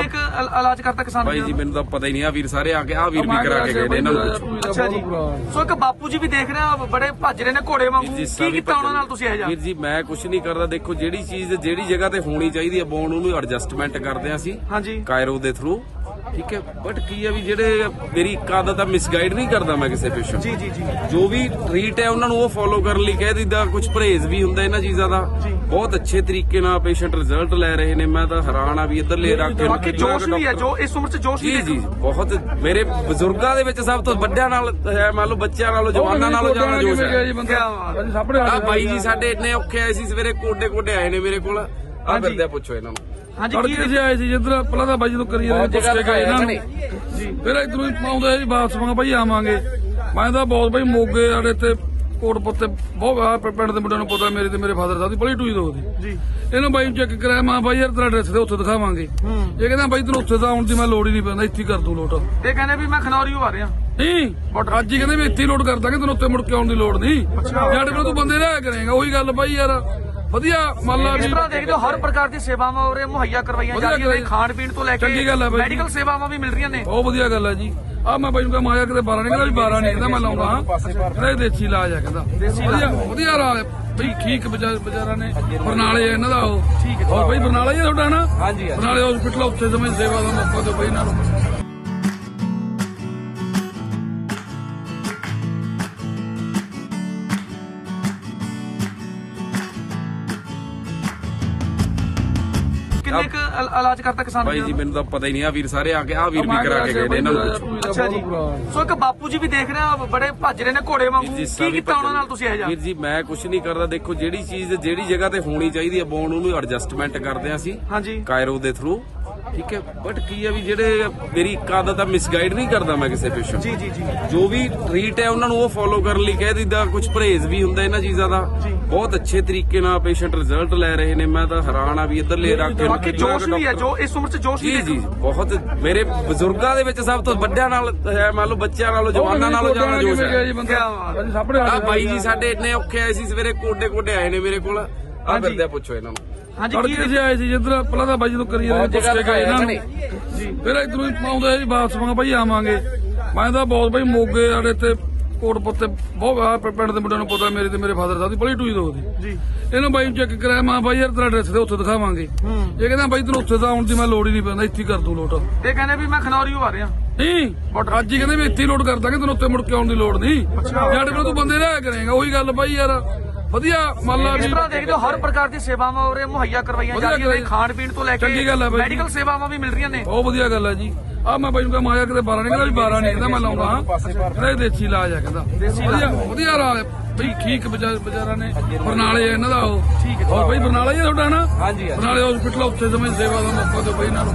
ਇਲ- ਇਲਾਜ ਕਰਤਾ ਕਿਸਾਨ ਬਾਈ ਵੀਰਾਂ ਜੀ ਦਾ? ਮੈਨੂੰ ਤਾਂ ਪਤਾ ਹੀ ਨਹੀਂ ਆ ਵੀਰ ਸਾਰੇ ਆ ਕੇ ਆ ਵੀਰ ਵੀ ਕਰਾ ਕੇ ਗਏ ਨੇ ਇਹਨਾਂ ਨੂੰ। ਪੁੱਛੋ। ਅੱਛਾ ਜੀ। ਸੋ ਇੱਕ ਬਾਪੂ ਜੀ ਵੀ ਦੇਖ ਰਹੇ ਆ ਬੜੇ ਭੱਜ ਰਹੇ ਨੇ ਘੋੜੇ ਵਾਂਗੂ। ਵੀਰ ਜੀ ਕੀ ਸਭੀ ਕੀਤਾ ਉਹਨਾਂ ਨਾਲ ਤੁਸੀਂ ਇਹ ਜਾ ਵੀਰ ਜੀ ਮੈਂ ਕੁਝ ਨਹੀਂ ਕਰਦਾ। ਦੇਖੋ ਜਿਹੜੀ ਚੀਜ਼ ਜਿਹੜੀ ਜਗ੍ਹਾ ਤੇ ਹੋਣੀ ਚਾਹੀਦੀ ਹੈ ਬੋਨ ਉਹਨੂੰ ਐਡਜਸਟਮੈਂਟ ਕਰਦੇ ਆ ਅਸੀਂ। ਹਾਂਜੀ। ਕਾਇਰੋ ਦੇ ਥਰੂ ਠੀਕ ਹੈ ਬਟ ਕੀ ਆ ਵੀ ਜਿਹੜੇ ਮੇਰੀ ਇੱਕ ਆਦਤ ਆ ਮਿਸਗਾਈਡ ਨਹੀਂ ਕਰਦਾ ਮੈਂ ਕਿਸੇ ਪੇਸ਼ੈਂਟ ਜੀ ਜੀ ਜੀ। ਜੋ ਵੀ ਟ੍ਰੀਟ ਹੈ ਉਹਨਾਂ ਨੂੰ ਉਹ ਫੋਲੋ ਕਰਨ ਲਈ ਕਹਿ ਦਿੰਦਾ ਕੁਝ ਪਰਹੇਜ਼ ਵੀ ਹੁੰਦਾ ਇਹਨਾਂ ਚੀਜ਼ਾਂ ਦਾ। ਬਹੁਤ ਅੱਛੇ ਤਰੀਕੇ ਨਾਲ ਪੇਸ਼ੈਂਟ ਰਿਜ਼ਲਟ ਲੈ ਰਹੇ ਨੇ ਮੈਂ ਤਾਂ ਹੈਰਾਨ ਆ ਵੀ ਇੱਧਰ ਲੈ ਰੱਖ ਕੇ ਬਾਕੀ ਜੋਸ਼ ਵੀ ਹੈ ਜੋ ਇਸ ਉਮਰ 'ਚ ਜੋਸ਼ ਵੀ ਜੀ ਜੀ ਬਹੁਤ ਮੇਰੇ ਬਜ਼ੁਰਗਾਂ ਦੇ ਵਿੱਚ ਸਭ ਤੋਂ ਵੱਡਿਆਂ ਨਾਲ ਹੈ ਮੰਨ ਲਓ ਬੱਚਿਆਂ ਨਾਲੋਂ ਜਵਾਨਾਂ ਨਾਲੋਂ ਜ਼ਿਆਦਾ ਜੋਸ਼ ਹੈ। ਹੈ। ਬਾਈ ਜੀ ਸਾਡੇ ਇੰਨੇ ਔਖੇ ਆਏ ਸੀ ਸਵੇਰੇ ਕੋਡੇ ਕੋਡੇ ਆਏ ਨੇ ਮੇਰੇ ਕੋਲ। ਆ ਫਿਰਦੇ ਆ, ਪੁੱਛੋ ਇਹਨਾਂ ਨੂੰ। ਹਾਂਜੀ ਕੀ ਤੜਕੇ ਸੀ ਆਏ ਸੀ ਜਿੱਧਰ ਪਹਿਲਾਂ ਤਾਂ ਬਾਈ ਜਦੋਂ ਕਰੀ ਰਹੇ ਪੁੱਛ ਕੇ ਗਏ ਇਹਨਾਂ ਨੂੰ। ਜੀ। ਫਿਰ ਇਧਰੋਂ ਹੀ ਪਾਉਂਦੇ ਸੀ ਵਾਪਸ ਮੰਗਾ ਬਾਈ ਆਵਾਂਗੇ। ਮੈਂ ਤਾਂ ਬਹੁਤ ਬਾਈ ਮੋਗੇ ਸਾਡੇ ਤੇ ਕੋਟ ਪੁੱਤੇ ਬਹੁਤ ਆ ਪਿੰਡ ਦੇ ਮੁੰਡਿਆਂ ਨੂੰ ਪਤਾ ਮੇਰੇ ਤੇ ਮੇਰੇ ਫਾਦਰ ਸਾਹਿਬ ਦੀ ਬੜੀ ਟੂਈ ਦੋ ਦੀ ਜੀ। ਇਹਨੂੰ ਬਾਈ ਚੈੱਕ ਕਰਾਇਆ ਮੈਂ ਬਾਈ ਯਾਰ ਤੇਰਾ ਐਡਰੈਸ ਤੇ ਉੱਥੇ ਦਿਖਾਵਾਂਗੇ। ਇਹ ਕਹਿੰਦਾ ਬਾਈ ਤੈਨੂੰ ਉੱਥੇ ਤਾਂ ਆਉਣ ਦੀ ਮੈਂ ਲੋੜ ਹੀ ਨਹੀਂ ਪੈਂਦਾ ਇੱਥੇ ਹੀ ਕਰ ਦੂੰ ਲੋਟ। ਇਹ ਕਹਿੰਦੇ ਵੀ ਮੈਂ ਖਨੌਰੀਓ ਆ ਰਿਹਾ। ਨਹੀਂ ਅੱਜ ਹੀ ਕਹਿੰਦੇ ਵੀ ਇੱਥੇ ਹੀ ਲੋਡ ਕਰ ਦਾਂਗੇ ਤੈਨੂੰ ਉੱਤੇ ਮੁੜ ਕੇ ਆਉਣ ਦੀ ਲੋੜ ਨਹੀਂ। ਸਾਡੇ ਕੋਲ ਤੂੰ ਬੰਦੇ ਲਿਆ ਕਰੇਗਾ ਉਹੀ ਗੱਲ ਬਾਈ ਯਾਰ। ਵਧੀਆ ਮੰਨ ਲਾ ਇਸ ਤਰ੍ਹਾਂ ਦੇਖਦੇ ਹੋ ਹਰ ਪ੍ਰਕਾਰ ਦੀ ਸੇਵਾਵਾਂ ਉਰੇ ਮੁਹੱਈਆ ਕਰਵਾਈਆਂ ਜਾ ਰਹੀਆਂ ਨੇ। ਖਾਣ ਪੀਣ ਤੋਂ ਲੈ ਕੇ ਚੰਗੀ ਗੱਲ ਹੈ ਬਾਈ ਜੀ। ਮੈਡੀਕਲ ਸੇਵਾਵਾਂ ਵੀ ਮਿਲ ਰਹੀਆਂ ਨੇ। ਬਹੁਤ ਵਧੀਆ ਗੱਲ ਹੈ ਜੀ। ਆ ਮੈਂ ਬਾਈ ਨੂੰ ਕਹਾਂ ਮਾਇਆ ਕਿਤੇ 12 ਨਹੀਂ ਕਹਿੰਦਾ ਵੀ 12 ਨਹੀਂ ਕਹਿੰਦਾ ਮੈਂ ਲਾਉਂਦਾ। ਹਾਂ ਕਹਿੰਦਾ ਇਹ ਦੇਸੀ ਇਲਾਜ ਹੈ ਕਹਿੰਦਾ। ਵਧੀਆ ਵਧੀਆ ਇਲਾਜ ਹੈ ਬਈ ਠੀਕ ਵਿਚਾਰ- ਵਿਚਾਰਾਂ ਨੇ। ਬਰਨਾਲੇ ਇਹਨਾਂ ਦਾ ਉਹ। ਠੀਕ ਹੈ। ਹੋਰ ਬਈ ਬਰਨਾਲਾ ਹੀ ਤੁਹਾਡਾ ਨਾ? ਹਾਂਜੀ ਬਰਨਾਲੇ ਹਸਪੀਟਲ ਉੱਥੇ ਸਮੇਂ ਸੇਵਾ ਦਾ ਮੌਕਾ ਦਿਓ ਬਈ ਇਹਨਾਂ ਨੂੰ। ਕਿੰਨੇ ਕੁ ਇਲ- ਇਲਾਜ ਕਰਤਾ ਕਿਸਾਨ ਬਾਈ ਵੀਰਾਂ ਜੀ ਦਾ? ਮੈਨੂੰ ਤਾਂ ਪਤਾ ਹੀ ਨਹੀਂ ਆ ਵੀਰ ਸਾਰੇ ਆ ਕੇ ਆ ਵੀਰ ਵੀ ਕਰਾ ਕੇ ਗਏ ਨੇ ਇਹਨਾਂ ਨੂੰ। ਪੁੱਛੋ। ਅੱਛਾ ਜੀ। ਸੋ ਇੱਕ ਬਾਪੂ ਜੀ ਵੀ ਦੇਖ ਰਹੇ ਆ ਬੜੇ ਭੱਜ ਰਹੇ ਨੇ ਘੋੜੇ ਵਾਂਗੂ। ਵੀਰ ਜੀ ਕੀ ਸਭੀ ਕੀਤਾ ਉਹਨਾਂ ਨਾਲ ਤੁਸੀਂ ਇਹ ਜਾ ਵੀਰ ਜੀ ਮੈਂ ਕੁਝ ਨਹੀਂ ਕਰਦਾ। ਦੇਖੋ ਜਿਹੜੀ ਚੀਜ਼ ਜਿਹੜੀ ਜਗ੍ਹਾ ਤੇ ਹੋਣੀ ਚਾਹੀਦੀ ਹੈ ਬੋਨ ਉਹਨੂੰ ਐਡਜਸਟਮੈਂਟ ਕਰਦੇ ਆ ਅਸੀਂ। ਹਾਂਜੀ। ਕਾਇਰੋ ਦੇ ਥਰੂ ਠੀਕ ਹੈ ਬਟ ਕੀ ਆ ਵੀ ਜਿਹੜੇ ਮੇਰੀ ਇੱਕ ਆਦਤ ਆ ਮਿਸਗਾਈਡ ਨਹੀਂ ਕਰਦਾ ਮੈਂ ਕਿਸੇ ਪੇਸ਼ੈਂਟ ਜੀ ਜੀ ਜੀ। ਜੋ ਵੀ ਟ੍ਰੀਟ ਹੈ ਉਹਨਾਂ ਨੂੰ ਉਹ ਫੋਲੋ ਕਰਨ ਲਈ ਕਹਿ ਦਿੰਦਾ ਕੁਝ ਪਰਹੇਜ਼ ਵੀ ਹੁੰਦਾ ਇਹਨਾਂ ਚੀਜ਼ਾਂ ਦਾ। ਬਹੁਤ ਅੱਛੇ ਤਰੀਕੇ ਨਾਲ ਪੇਸ਼ੈਂਟ ਰਿਜ਼ਲਟ ਲੈ ਰਹੇ ਨੇ ਮੈਂ ਤਾਂ ਹੈਰਾਨ ਆ ਵੀ ਇੱਧਰ ਲੈ ਰੱਖ ਕੇ ਬਾਕੀ ਜੋਸ਼ ਵੀ ਹੈ ਜੋ ਇਸ ਉਮਰ 'ਚ ਜੋਸ਼ ਵੀ ਜੀ ਜੀ ਬਹੁਤ ਮੇਰੇ ਬਜ਼ੁਰਗਾਂ ਦੇ ਵਿੱਚ ਸਭ ਤੋਂ ਵੱਡਿਆਂ ਨਾਲ ਹੈ ਮੰਨ ਲਓ ਬੱਚਿਆਂ ਨਾਲੋਂ ਜਵਾਨਾਂ ਨਾਲੋਂ ਜ਼ਿਆਦਾ ਜੋਸ਼ ਹੈ। ਹੈ। ਬਾਈ ਜੀ ਸਾਡੇ ਇੰਨੇ ਔਖੇ ਆਏ ਸੀ ਸਵੇਰੇ ਕੋਡੇ ਕੋਡੇ ਆਏ ਨੇ ਮੇਰੇ ਕੋਲ। ਆ ਫਿਰਦੇ ਆ, ਪੁੱਛੋ ਇਹਨਾਂ ਨੂੰ। ਹਾਂਜੀ ਕੀ ਤੜਕੇ ਸੀ ਆਏ ਸੀ ਜਿੱਧਰ ਪਹਿਲਾਂ ਤਾਂ ਬਾਈ ਜਦੋਂ ਕਰੀ ਰਹੇ ਪੁੱਛ ਕੇ ਗਏ ਇਹਨਾਂ ਨੂੰ। ਜੀ। ਫਿਰ ਇਧਰੋਂ ਹੀ ਪਾਉਂਦੇ ਸੀ ਵਾਪਸ ਮੰਗਾ ਬਾਈ ਆਵਾਂਗੇ। ਮੈਂ ਤਾਂ ਬਹੁਤ ਬਾਈ ਮੋਗੇ ਸਾਡੇ ਤੇ ਕੋਟ ਪੁੱਤੇ ਬਹੁਤ ਆ ਪਿੰਡ ਦੇ ਮੁੰਡਿਆਂ ਨੂੰ ਪਤਾ ਮੇਰੇ ਤੇ ਮੇਰੇ ਫਾਦਰ ਸਾਹਿਬ ਦੀ ਬੜੀ ਟੂਈ ਦੋ ਦੀ ਜੀ। ਇਹਨੂੰ ਬਾਈ ਚੈੱਕ ਕਰਾਇਆ ਮੈਂ ਬਾਈ ਯਾਰ ਤੇਰਾ ਐਡਰੈਸ ਤੇ ਉੱਥੇ ਦਿਖਾਵਾਂਗੇ। ਇਹ ਕਹਿੰਦਾ ਬਾਈ ਤੈਨੂੰ ਉੱਥੇ ਤਾਂ ਆਉਣ ਦੀ ਮੈਂ ਲੋੜ ਹੀ ਨਹੀਂ ਪੈਂਦਾ ਇੱਥੇ ਹੀ ਕਰ ਦੂੰ ਲੋਟ। ਇਹ ਕਹਿੰਦੇ ਵੀ ਮੈਂ ਖਨੌਰੀਓ ਆ ਰਿਹਾ। ਨਹੀਂ ਅੱਜ ਹੀ ਕਹਿੰਦੇ ਵੀ ਇੱਥੇ ਹੀ ਲੋਡ ਕਰ ਦਾਂਗੇ ਤੈਨੂੰ ਉੱਤੇ ਮੁੜ ਕੇ ਆਉਣ ਦੀ ਲੋੜ ਨਹੀਂ। ਸਾਡੇ ਕੋਲ ਤੂੰ ਬੰਦੇ ਲਿਆ ਕਰੇਗਾ ਉਹੀ ਗੱਲ ਬਾਈ ਯਾਰ। ਵਧੀਆ ਮੰਨ ਲਾ ਇਸ ਤਰ੍ਹਾਂ ਦੇਖਦੇ ਹੋ ਹਰ ਪ੍ਰਕਾਰ ਦੀ ਸੇਵਾਵਾਂ ਉਰੇ ਮੁਹੱਈਆ ਕਰਵਾਈਆਂ ਜਾ ਰਹੀਆਂ ਨੇ। ਖਾਣ ਪੀਣ ਤੋਂ ਲੈ ਕੇ ਚੰਗੀ ਗੱਲ ਹੈ ਬਾਈ ਜੀ। ਮੈਡੀਕਲ ਸੇਵਾਵਾਂ ਵੀ ਮਿਲ ਰਹੀਆਂ ਨੇ। ਬਹੁਤ ਵਧੀਆ ਗੱਲ ਹੈ ਜੀ। ਆ ਮੈਂ ਬਾਈ ਨੂੰ ਕਹਾਂ ਮਾਇਆ ਕਿਤੇ 12 ਨਹੀਂ ਕਹਿੰਦਾ ਵੀ 12 ਨਹੀਂ ਕਹਿੰਦਾ ਮੈਂ ਲਾਉਂਦਾ। ਹਾਂ ਕਹਿੰਦਾ ਇਹ ਦੇਸੀ ਇਲਾਜ ਹੈ ਕਹਿੰਦਾ। ਵਧੀਆ ਵਧੀਆ ਇਲਾਜ ਹੈ ਬਈ ਠੀਕ ਵਿਚਾਰ- ਵਿਚਾਰਾਂ ਨੇ। ਬਰਨਾਲੇ ਇਹਨਾਂ ਦਾ ਉਹ। ਠੀਕ ਹੈ। ਹੋਰ ਬਈ ਬਰਨਾਲਾ ਹੀ ਤੁਹਾਡਾ ਨਾ? ਹਾਂਜੀ ਬਰਨਾਲੇ ਹਸਪੀਟਲ ਉੱਥੇ ਸਮੇਂ ਸੇਵਾ ਦਾ ਮੌਕਾ ਦਿਓ ਬਈ ਇਹਨਾਂ ਨੂੰ।